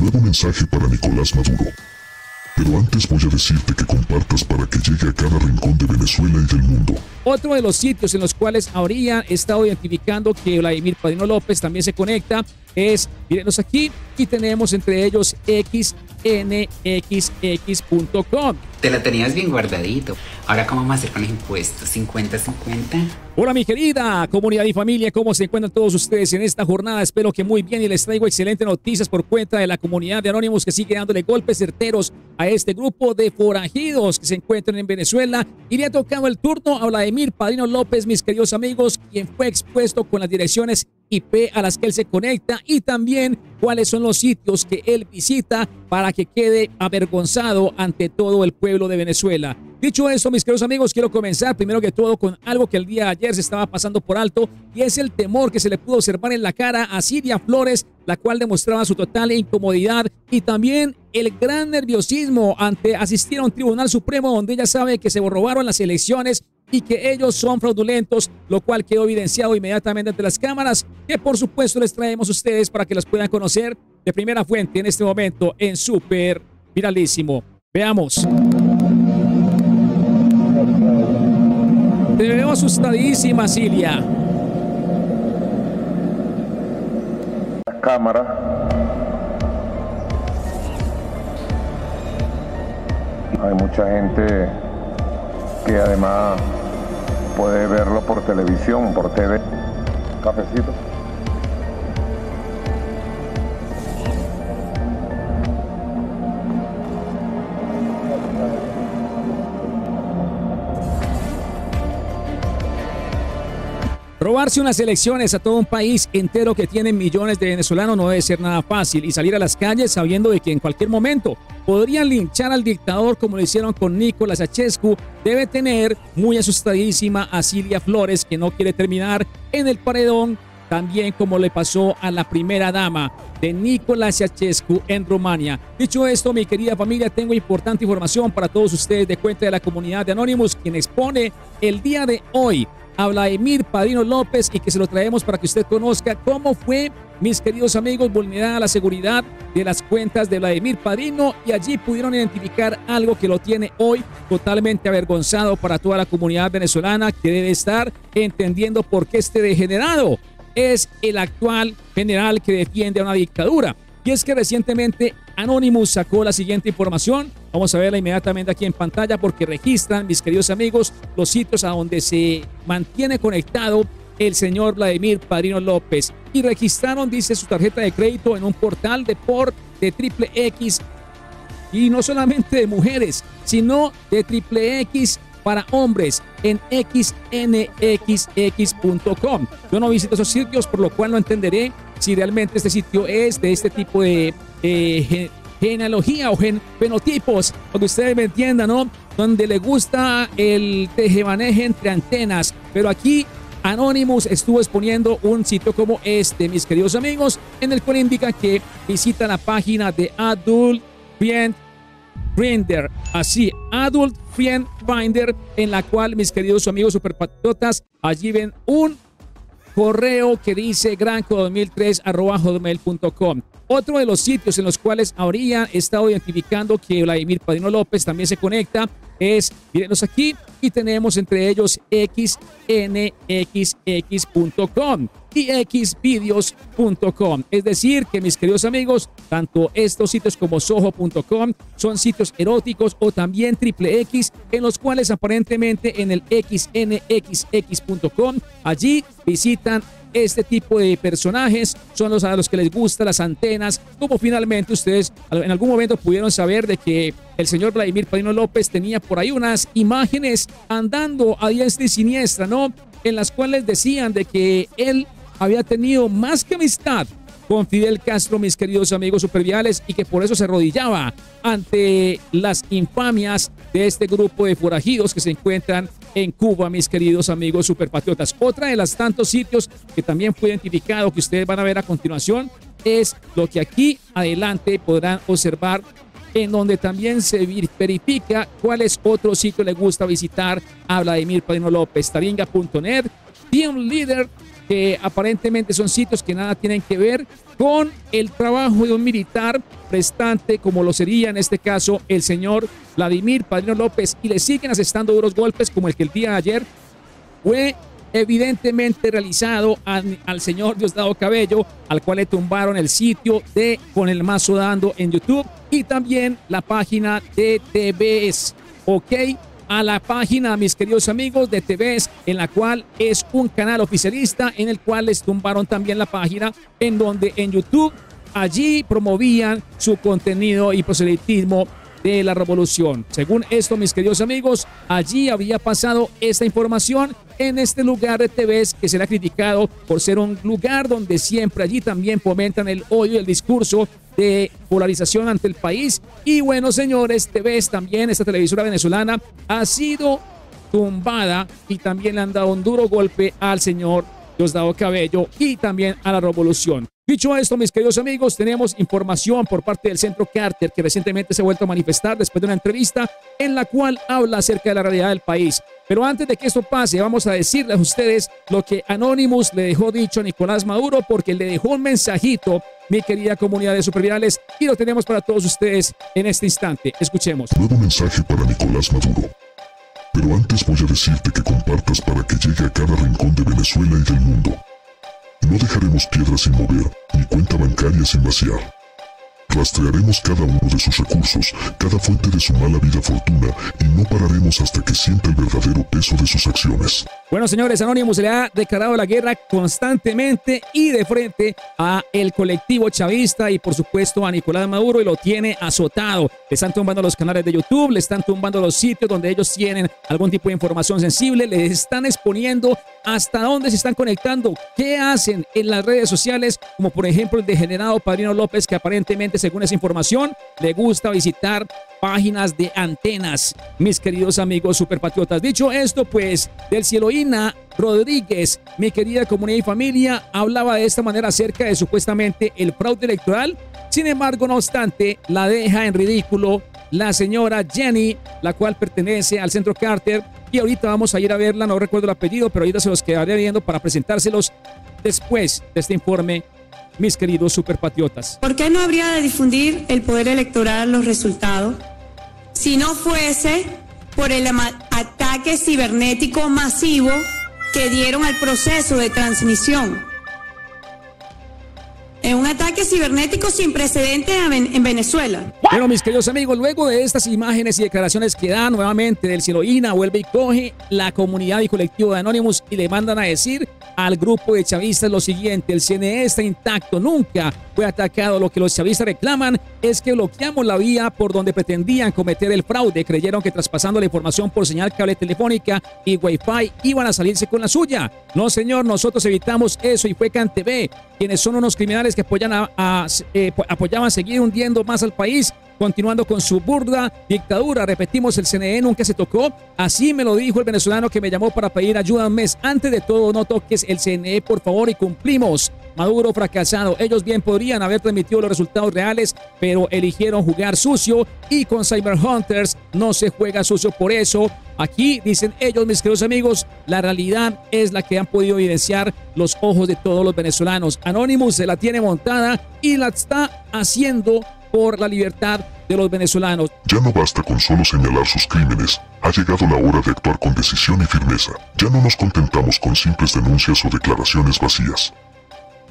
Nuevo mensaje para Nicolás Maduro. Pero antes voy a decirte que compartas para que llegue a cada rincón de Venezuela y del mundo. Otro de los sitios en los cuales habría estado identificando que Vladimir Padrino López también se conecta es, mírenos aquí, y tenemos entre ellos xnxx.com. Te la tenías bien guardadito. Ahora, ¿cómo vamos a hacer con los impuestos? ¿50-50? Hola mi querida comunidad y familia, ¿cómo se encuentran todos ustedes en esta jornada? Espero que muy bien y les traigo excelentes noticias por cuenta de la comunidad de Anónimos que sigue dándole golpes certeros a este grupo de forajidos que se encuentran en Venezuela. Y le ha tocado el turno a Vladimir Padrino López, mis queridos amigos, quien fue expuesto con las direcciones IP a las que él se conecta y también cuáles son los sitios que él visita para que quede avergonzado ante todo el pueblo de Venezuela. Dicho eso, mis queridos amigos, quiero comenzar primero que todo con algo que el día ayer se estaba pasando por alto y es el temor que se le pudo observar en la cara a Siria Flores, la cual demostraba su total incomodidad y también el gran nerviosismo ante asistir a un tribunal supremo donde ella sabe que se robaron las elecciones y que ellos son fraudulentos, lo cual quedó evidenciado inmediatamente ante las cámaras, que por supuesto les traemos a ustedes para que las puedan conocer de primera fuente en este momento en Super Viralísimo. Veamos. Te veo asustadísima, Cilia. Cámara. Hay mucha gente que además puede verlo por televisión, por TV. Cafecito. Robarse unas elecciones a todo un país entero que tiene millones de venezolanos no debe ser nada fácil y salir a las calles sabiendo de que en cualquier momento podrían linchar al dictador como lo hicieron con Nicolás Achescu debe tener muy asustadísima a Silvia Flores que no quiere terminar en el paredón también como le pasó a la primera dama de Nicolás Ceausescu en Rumania. Dicho esto, mi querida familia, tengo importante información para todos ustedes de cuenta de la comunidad de Anonymous, quien expone el día de hoy a Vladimir Padrino López y que se lo traemos para que usted conozca cómo fue, mis queridos amigos, vulnerada la seguridad de las cuentas de Vladimir Padrino y allí pudieron identificar algo que lo tiene hoy totalmente avergonzado para toda la comunidad venezolana que debe estar entendiendo por qué este degenerado es el actual general que defiende a una dictadura. Y es que recientemente Anonymous sacó la siguiente información. Vamos a verla inmediatamente aquí en pantalla porque registran, mis queridos amigos, los sitios a donde se mantiene conectado el señor Vladimir Padrino López. Y registraron, dice, su tarjeta de crédito en un portal de port de triple X. Y no solamente de mujeres, sino de triple X para hombres en xnxx.com. Yo no visito esos sitios, por lo cual no entenderé si realmente este sitio es de este tipo de genealogía o fenotipos, donde ustedes me entiendan, ¿no? Donde le gusta el tejemaneje entre antenas. Pero aquí Anonymous estuvo exponiendo un sitio como este, mis queridos amigos, en el cual indica que visita la página de Adult Friend Finder, así, Adult Friend Finder, en la cual mis queridos amigos superpatriotas allí ven un correo que dice granco2003 hotmail.com. Otro de los sitios en los cuales habría estado identificando que Vladimir Padrino López también se conecta es, mírenos aquí, y tenemos entre ellos xnxx.com y xvideos.com. Es decir, que mis queridos amigos, tanto estos sitios como soho.com son sitios eróticos o también triple X en los cuales aparentemente en el xnxx.com allí visitan este tipo de personajes son los a los que les gustan las antenas, como finalmente ustedes en algún momento pudieron saber de que el señor Vladimir Padrino López tenía por ahí unas imágenes andando a diestra y siniestra, ¿no? En las cuales decían de que él había tenido más que amistad con Fidel Castro, mis queridos amigos superviales, y que por eso se arrodillaba ante las infamias de este grupo de forajidos que se encuentran en Cuba, mis queridos amigos superpatriotas. Otra de las tantos sitios que también fue identificado que ustedes van a ver a continuación es lo que aquí adelante podrán observar en donde también se verifica cuáles otros sitios le gusta visitar a Vladimir Padrino López, taringa.net, Team Leader que aparentemente son sitios que nada tienen que ver con el trabajo de un militar prestante, como lo sería en este caso el señor Vladimir Padrino López, y le siguen asestando duros golpes como el que el día de ayer fue evidentemente realizado al, señor Diosdado Cabello, al cual le tumbaron el sitio de Con el Mazo Dando en YouTube y también la página de TVS. Ok, a la página, mis queridos amigos, de TVS, en la cual es un canal oficialista, en el cual les tumbaron también la página, en donde en YouTube allí promovían su contenido y proselitismo de la revolución. Según esto, mis queridos amigos, allí había pasado esta información en este lugar de TVs que será criticado por ser un lugar donde siempre allí también fomentan el odio y el discurso de polarización ante el país. Y bueno, señores, TVs también, esta televisora venezolana, ha sido tumbada y también le han dado un duro golpe al señor Diosdado Cabello y también a la revolución. Dicho esto, mis queridos amigos, tenemos información por parte del Centro Carter que recientemente se ha vuelto a manifestar después de una entrevista en la cual habla acerca de la realidad del país. Pero antes de que esto pase, vamos a decirles a ustedes lo que Anonymous le dejó dicho a Nicolás Maduro porque le dejó un mensajito, mi querida comunidad de supervirales, y lo tenemos para todos ustedes en este instante. Escuchemos. Nuevo mensaje para Nicolás Maduro. Pero antes voy a decirte que compartas para que llegue a cada rincón de Venezuela y del mundo. No dejaremos piedras sin mover, ni cuenta bancaria sin vaciar. Rastrearemos cada uno de sus recursos, cada fuente de su mala vida fortuna, y no pararemos hasta que sienta el verdadero peso de sus acciones. Bueno, señores, Anonymous le ha declarado la guerra constantemente y de frente a el colectivo chavista y por supuesto a Nicolás Maduro y lo tiene azotado. Le están tumbando los canales de YouTube, le están tumbando los sitios donde ellos tienen algún tipo de información sensible, le están exponiendo hasta dónde se están conectando, qué hacen en las redes sociales, como por ejemplo el degenerado Padrino López, que aparentemente, según esa información, le gusta visitar páginas de antenas, mis queridos amigos superpatriotas. Dicho esto, pues, del Rodríguez, mi querida comunidad y familia, hablaba de esta manera acerca de supuestamente el fraude electoral. Sin embargo, no obstante, la deja en ridículo la señora Jenny, la cual pertenece al Centro Carter. Y ahorita vamos a ir a verla, no recuerdo el apellido, pero ahorita se los quedaré viendo para presentárselos después de este informe, mis queridos superpatriotas. ¿Por qué no habría de difundir el poder electoral los resultados si no fuese por el ataque cibernético masivo que dieron al proceso de transmisión? Es un ataque cibernético sin precedentes en Venezuela. Bueno, mis queridos amigos, luego de estas imágenes y declaraciones que dan nuevamente del Ciloína, vuelve y coge la comunidad y colectivo de Anonymous y le mandan a decir al grupo de chavistas lo siguiente, el CNE está intacto, nunca fue atacado. Lo que los chavistas reclaman es que bloqueamos la vía por donde pretendían cometer el fraude. Creyeron que traspasando la información por señal cable telefónica y wifi iban a salirse con la suya. No, señor, nosotros evitamos eso y fue CanTV, quienes son unos criminales que apoyan a, eh, apoyaban seguir hundiendo más al país continuando con su burda dictadura. Repetimos, el CNE nunca se tocó. Así me lo dijo el venezolano que me llamó para pedir ayuda un mes. Antes de todo, no toques el CNE, por favor, y cumplimos. Maduro fracasado. Ellos bien podrían haber transmitido los resultados reales, pero eligieron jugar sucio y con Cyber Hunters no se juega sucio. Por eso, aquí dicen ellos, mis queridos amigos, la realidad es la que han podido evidenciar los ojos de todos los venezolanos. Anonymous se la tiene montada y la está haciendo por la libertad de los venezolanos. Ya no basta con solo señalar sus crímenes. Ha llegado la hora de actuar con decisión y firmeza. Ya no nos contentamos con simples denuncias o declaraciones vacías.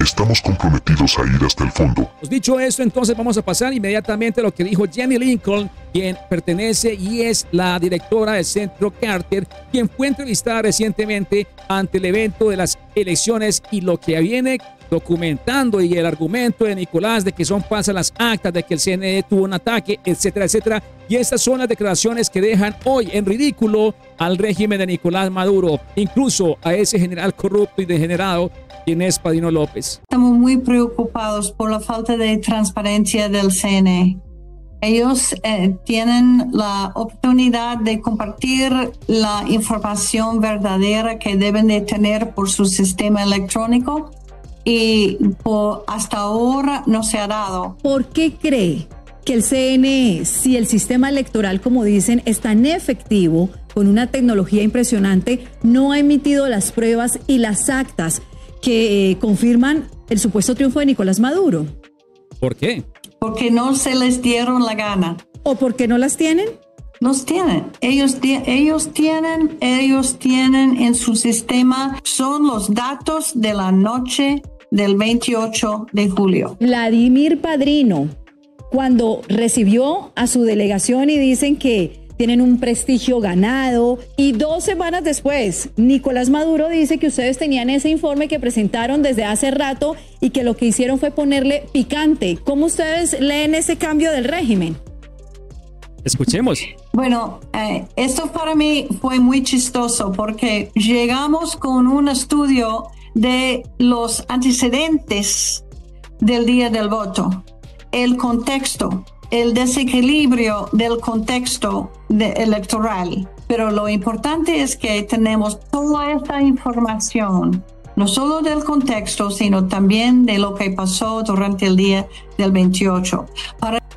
Estamos comprometidos a ir hasta el fondo. Pues dicho esto, entonces vamos a pasar inmediatamente a lo que dijo Jenny Lincoln, quien pertenece y es la directora del Centro Carter, quien fue entrevistada recientemente ante el evento de las elecciones y lo que viene documentando y el argumento de Nicolás de que son falsas las actas, de que el CNE tuvo un ataque, etcétera, etcétera. Y estas son las declaraciones que dejan hoy en ridículo al régimen de Nicolás Maduro, incluso a ese general corrupto y degenerado quien es Padino López. Estamos muy preocupados por la falta de transparencia del CNE. Ellos eh, tienen la oportunidad de compartir la información verdadera que deben de tener por su sistema electrónico y hasta ahora no se ha dado. ¿Por qué cree que el CNE, si el sistema electoral, como dicen, es tan efectivo, con una tecnología impresionante, no ha emitido las pruebas y las actas que eh, confirman el supuesto triunfo de Nicolás Maduro. ¿Por qué? Porque no se les dieron la gana. ¿O porque no las tienen? Los tienen. Ellos, ellos tienen, ellos tienen en su sistema, son los datos de la noche del 28 de julio. Vladimir Padrino, cuando recibió a su delegación y dicen que tienen un prestigio ganado y dos semanas después Nicolás Maduro dice que ustedes tenían ese informe que presentaron desde hace rato y que lo que hicieron fue ponerle picante. ¿Cómo ustedes leen ese cambio del régimen? Escuchemos. Bueno, eh, esto para mí fue muy chistoso porque llegamos con un estudio de los antecedentes del día del voto, el contexto, el desequilibrio del contexto electoral. Pero lo importante es que tenemos toda esta información, no solo del contexto, sino también de lo que pasó durante el día del 28.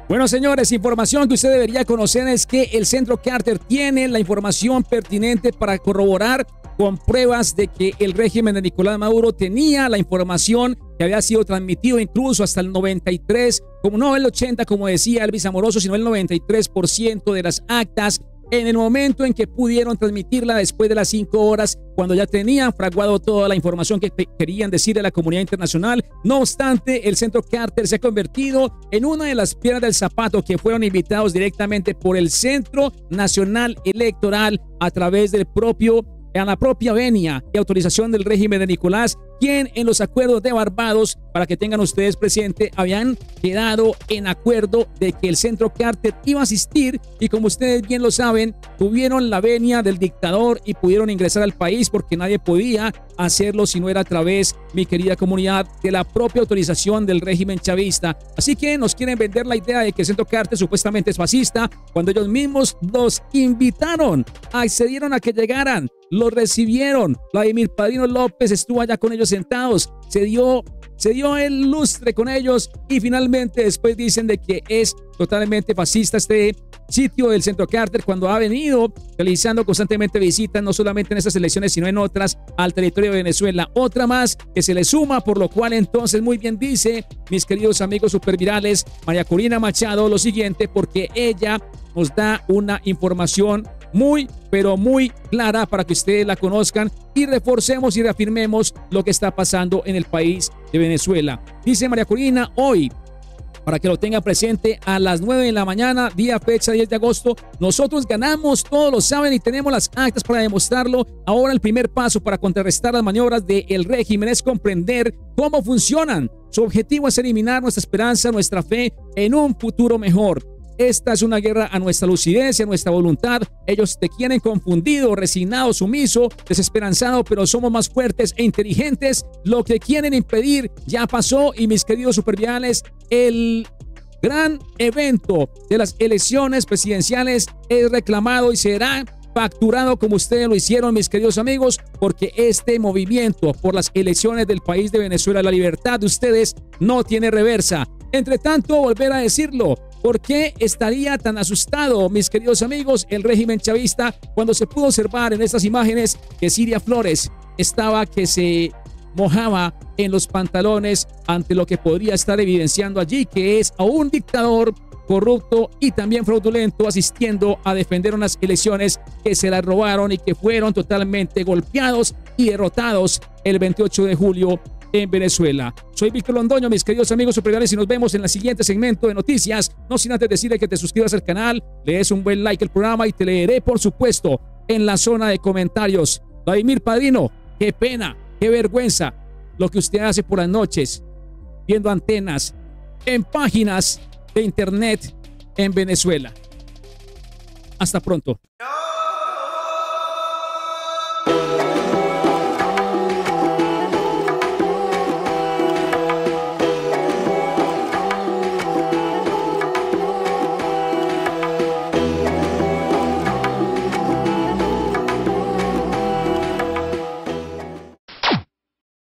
Bueno, señores, información que usted debería conocer es que el Centro Carter tiene la información pertinente para corroborar con pruebas de que el régimen de Nicolás Maduro tenía la información que había sido transmitido incluso hasta el 93, como no el 80 como decía Elvis Amoroso, sino el 93% de las actas en el momento en que pudieron transmitirla después de las cinco horas, cuando ya tenían fraguado toda la información que querían decir a la comunidad internacional. No obstante, el Centro Carter se ha convertido en una de las piedras del zapato que fueron invitados directamente por el Centro Nacional Electoral a través del propio a la propia venia y autorización del régimen de Nicolás, quien en los acuerdos de Barbados, para que tengan ustedes presente, habían quedado en acuerdo de que el centro Carter iba a asistir y como ustedes bien lo saben, tuvieron la venia del dictador y pudieron ingresar al país porque nadie podía hacerlo si no era a través, mi querida comunidad, de la propia autorización del régimen chavista. Así que nos quieren vender la idea de que el centro Carter supuestamente es fascista cuando ellos mismos los invitaron, accedieron a que llegaran lo recibieron. Vladimir Padrino López estuvo allá con ellos sentados, se dio, se dio el lustre con ellos y finalmente después dicen de que es totalmente fascista este sitio del Centro Carter cuando ha venido realizando constantemente visitas, no solamente en estas elecciones, sino en otras al territorio de Venezuela. Otra más que se le suma, por lo cual entonces muy bien dice, mis queridos amigos supervirales, María Corina Machado, lo siguiente, porque ella nos da una información muy, pero muy clara para que ustedes la conozcan y reforcemos y reafirmemos lo que está pasando en el país de Venezuela. Dice María Corina, hoy para que lo tenga presente a las 9 de la mañana, día fecha 10 de agosto. Nosotros ganamos, todos lo saben y tenemos las actas para demostrarlo. Ahora el primer paso para contrarrestar las maniobras del régimen es comprender cómo funcionan. Su objetivo es eliminar nuestra esperanza, nuestra fe en un futuro mejor. Esta es una guerra a nuestra lucidez a nuestra voluntad. Ellos te quieren confundido, resignado, sumiso, desesperanzado, pero somos más fuertes e inteligentes. Lo que quieren impedir ya pasó y mis queridos superviales, el gran evento de las elecciones presidenciales es reclamado y será facturado como ustedes lo hicieron, mis queridos amigos, porque este movimiento por las elecciones del país de Venezuela, la libertad de ustedes no tiene reversa. Entre tanto, volver a decirlo, ¿Por qué estaría tan asustado, mis queridos amigos, el régimen chavista cuando se pudo observar en estas imágenes que Siria Flores estaba que se mojaba en los pantalones ante lo que podría estar evidenciando allí, que es a un dictador corrupto y también fraudulento asistiendo a defender unas elecciones que se las robaron y que fueron totalmente golpeados y derrotados el 28 de julio en Venezuela. Soy Víctor Londoño, mis queridos amigos superiores, y nos vemos en el siguiente segmento de noticias. No sin antes decirle que te suscribas al canal, le des un buen like al programa y te leeré, por supuesto, en la zona de comentarios. Vladimir Padrino, qué pena, qué vergüenza lo que usted hace por las noches, viendo antenas en páginas de internet en Venezuela. Hasta pronto.